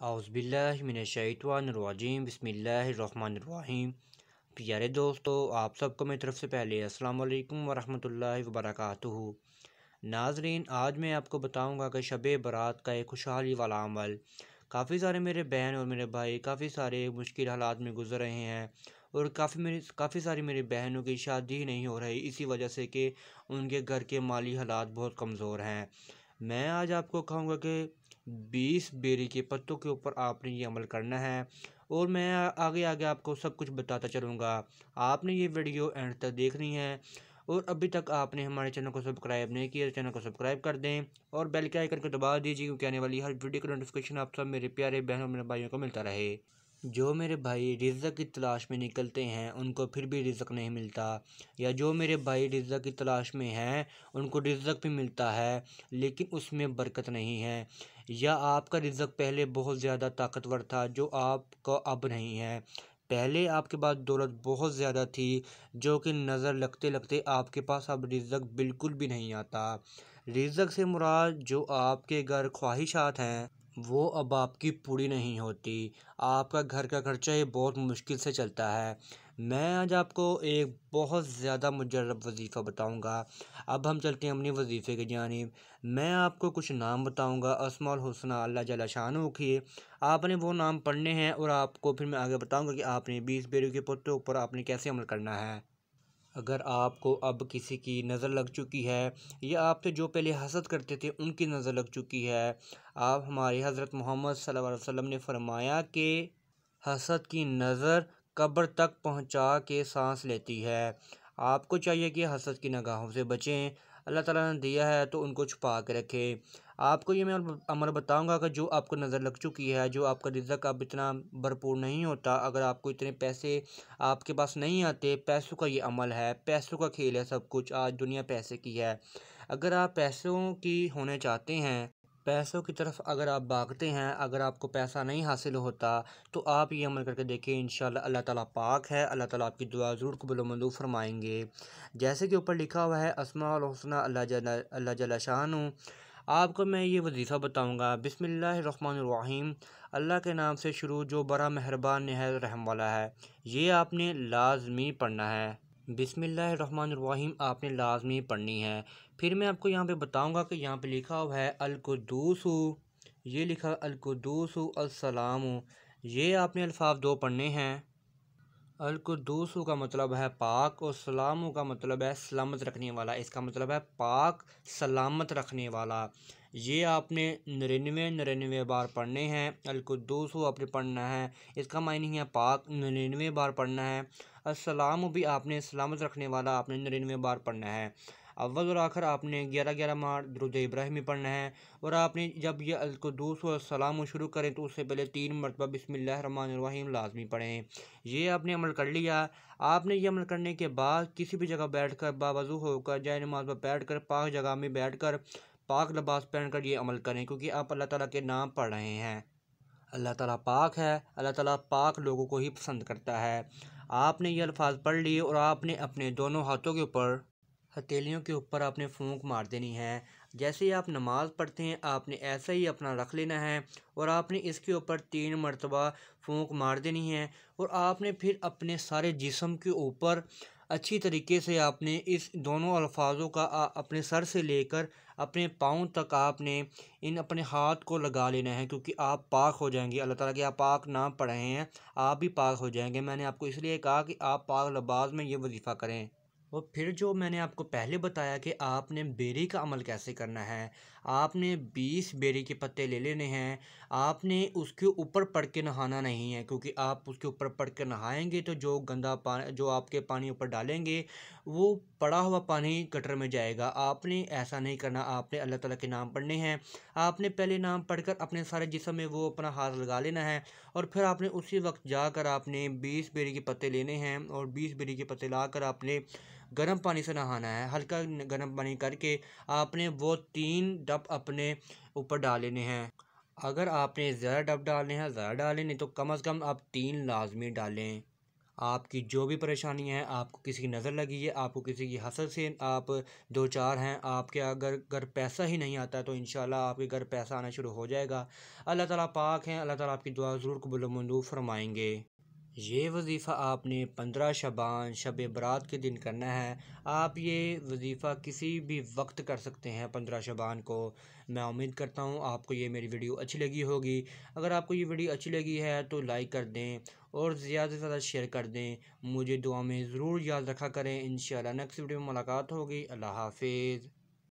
आउज़बिल्लिमिनशैतवानरवाजीम बसमीम प्यारे दोस्तों, आप सबको मेरी तरफ़ से पहले अस्सलाम वालेकुम वरहमतुल्लाहि वबरकातुहू। नाजरीन, आज मैं आपको बताऊँगा कि शब बारात का एक खुशहाली वाला अमल। काफ़ी सारे मेरे बहन और मेरे भाई काफ़ी सारे मुश्किल हालात में गुजर रहे हैं और काफ़ी मेरी, काफ़ी सारी मेरी बहनों की शादी नहीं हो रही, इसी वजह से कि उनके घर के माली हालात बहुत कमज़ोर हैं। मैं आज आपको कहूँगा कि बीस बेरी के पत्तों के ऊपर आपने ये अमल करना है। और मैं आगे आगे आपको सब कुछ बताता चलूँगा। आपने ये वीडियो एंड तक देखनी है। और अभी तक आपने हमारे चैनल को सब्सक्राइब नहीं किया तो चैनल को सब्सक्राइब कर दें। और बेल के आइकन को दबा दीजिए क्योंकि आने वाली हर वीडियो का नोटिफिकेशन आप सब मेरे प्यारे बहनों मेरे भाइयों को मिलता रहे। जो मेरे भाई रिज़्ज़त की तलाश में निकलते हैं, उनको फिर भी रिज़क नहीं मिलता। या जो मेरे भाई रिज़्ज़त की तलाश में हैं, उनको रिज़क भी मिलता है, लेकिन उसमें बरकत नहीं है। या आपका रिजक पहले बहुत ज़्यादा ताकतवर था, जो आपका अब नहीं है। पहले आपके पास दौलत बहुत ज़्यादा थी, जो कि नज़र लगते लगते आपके पास अब रिजक बिल्कुल भी नहीं आता। रिजक से मुराद, जो आपके घर ख्वाहिशात हैं वो अब आपकी पूरी नहीं होती। आपका घर का खर्चा ये बहुत मुश्किल से चलता है। मैं आज आपको एक बहुत ज़्यादा मुजरब वजीफ़ा बताऊँगा। अब हम चलते हैं अपनी वजीफ़े की जानब। मैं आपको कुछ नाम बताऊँगा। असमाल हुसना, अल्लाह जला शानू के। आपने वो नाम पढ़ने हैं और आपको फिर मैं आगे बताऊँगा कि आपने बीस बेरों के पुत्र ऊपर आपने कैसे अमल करना है। अगर आपको अब किसी की नज़र लग चुकी है, या आपसे जो पहले हसद करते थे, उनकी नज़र लग चुकी है, आप हमारे हज़रत मोहम्मद सल्लल्लाहु अलैहि वसल्लम ने फरमाया कि हसद की नज़र कब्र तक पहुँचा के सांस लेती है। आपको चाहिए कि हसद की नगाहों से बचें, अल्लाह ताला ने दिया है तो उनको छुपा के रखें। आपको ये मैं अमल बताऊँगा कि जो आपको नज़र लग चुकी है, जो आपका रिज़क अब इतना भरपूर नहीं होता, अगर आपको इतने पैसे आपके पास नहीं आते, पैसों का ये अमल है, पैसों का खेल है सब कुछ, आज दुनिया पैसे की है। अगर आप पैसों की होने चाहते हैं पैसों की तरफ़ अगर आप भागते हैं, अगर आपको पैसा नहीं हासिल होता तो आप ये अमल करके देखें इन अल्लाह ताला पाक है, अल्लाह ताला आपकी दुआ ज़रूर कबल मंदू फरमाएँगे। जैसे कि ऊपर लिखा हुआ है असमाल हसना, अल्लाह जल, अल्लाह शाह आपको मैं ये वजीफ़ा बताऊँगा बिसमीम अल्लाह के नाम से शुरू जो बड़ा मेहरबान नहायत रहम वाला है, ये आपने लाजमी पढ़ना है। बिसमीम आपने लाजमी पढ़नी है। फिर मैं आपको यहाँ पे बताऊँगा कि यहाँ पे लिखा हुआ है अलकुदूसु ये लिखा अलकुदूसु अलसलाम ये आपने अल्फाज दो पढ़ने हैं। अलकुदूसु का मतलब है पाक, और सलामू का मतलब है सलामत रखने वाला। इसका मतलब है पाक सलामत रखने वाला। ये आपने नरिनवे नरिनवे बार पढ़ने हैं अलकुदूसु आपने पढ़ना है। इसका मायने है पाक नरिनवे बार पढ़ना है। असलाम भी आपने सलामत रखने वाला आपने नरिनवे बार पढ़ना है। अव्वल और आखिर आपने ग्यारह ग्यारह मार दरुद इब्राहिमी पढ़ना है। और आपने जब ये अलकदूस व सलाम शुरू करें तो उससे पहले तीन मरतबा बिसमीम लाजमी पढ़ें। ये आपने अमल कर लिया। आपने ये अमल करने के बाद किसी भी जगह बैठ कर बावजू होकर जय नमाज़ पर बैठ कर पाक जगह में बैठ कर पाक लबास पहन कर ये अमल करें, क्योंकि आप अल्लाह ताला के नाम पढ़ रहे हैं। अल्लाह ताला पाक है, अल्लाह ताला पाक लोगों को ही पसंद करता है। आपने ये अल्फाज पढ़ लिए और आपने अपने दोनों हाथों के ऊपर, हथेलियों के ऊपर आपने फूंक मार देनी है। जैसे ही आप नमाज़ पढ़ते हैं, आपने ऐसा ही अपना रख लेना है और आपने इसके ऊपर तीन मरतबा फूंक मार देनी है और आपने फिर अपने सारे जिसम के ऊपर अच्छी तरीके से आपने इस दोनों अल्फाजों का अपने सर से लेकर अपने पाँव तक आपने इन अपने हाथ को लगा लेना है, क्योंकि आप पाक हो जाएँगे। अल्लाह ताला के आप पाक नाम पढ़े हैं आप भी पाक हो जाएँगे। मैंने आपको इसलिए कहा कि आप पाक लबाज में ये वजीफ़ा करें। और फिर जो मैंने आपको पहले बताया कि आपने बेरी का अमल कैसे करना है, आपने बीस बेरी के पत्ते ले लेने हैं, आपने उसके ऊपर पड़ के नहाना नहीं है, क्योंकि आप उसके ऊपर पड़ के नहाएँगे तो जो गंदा पानी जो आपके पानी ऊपर डालेंगे, वो पड़ा हुआ पानी गटर में जाएगा। आपने ऐसा नहीं करना। आपने अल्लाह ताला के नाम पढ़ने हैं। आपने पहले नाम पढ़कर अपने सारे जिसम में वो अपना हाथ लगा लेना है और फिर आपने उसी वक्त जाकर आपने बीस बेरी के पत्ते लेने हैं और बीस बेरी के पत्ते लाकर आपने गर्म पानी से नहाना है। हल्का गर्म पानी करके आपने वो तीन डब अपने ऊपर डाल लेने हैं। अगर आपने ज़्यादा डब डालने हैं ज़्यादा डालें, नहीं तो कम अज़ कम आप तीन लाजमी डालें। आपकी जो भी परेशानी है, आपको किसी की नज़र लगी है, आपको किसी की हसद से आप दो चार हैं, आपके अगर घर पैसा ही नहीं आता तो इन आपके घर पैसा आना शुरू हो जाएगा। अल्लाह ताला पाक हैं, अल्लाह ताला आपकी दुआ ज़रूर कबूल फरमाएँगे। ये वजीफ़ा आपने पंद्रह शबान, शब बरात के दिन करना है। आप ये वजीफ़ा किसी भी वक्त कर सकते हैं पंद्रह शबान को। मैं उम्मीद करता हूँ आपको ये मेरी वीडियो अच्छी लगी होगी। अगर आपको ये वीडियो अच्छी लगी है तो लाइक कर दें और ज़्यादा से ज़्यादा शेयर कर दें। मुझे दुआ में ज़रूर याद रखा करें। इन नेक्स्ट वीडियो में मुलाकात होगी। अल्लाह हाफिज़।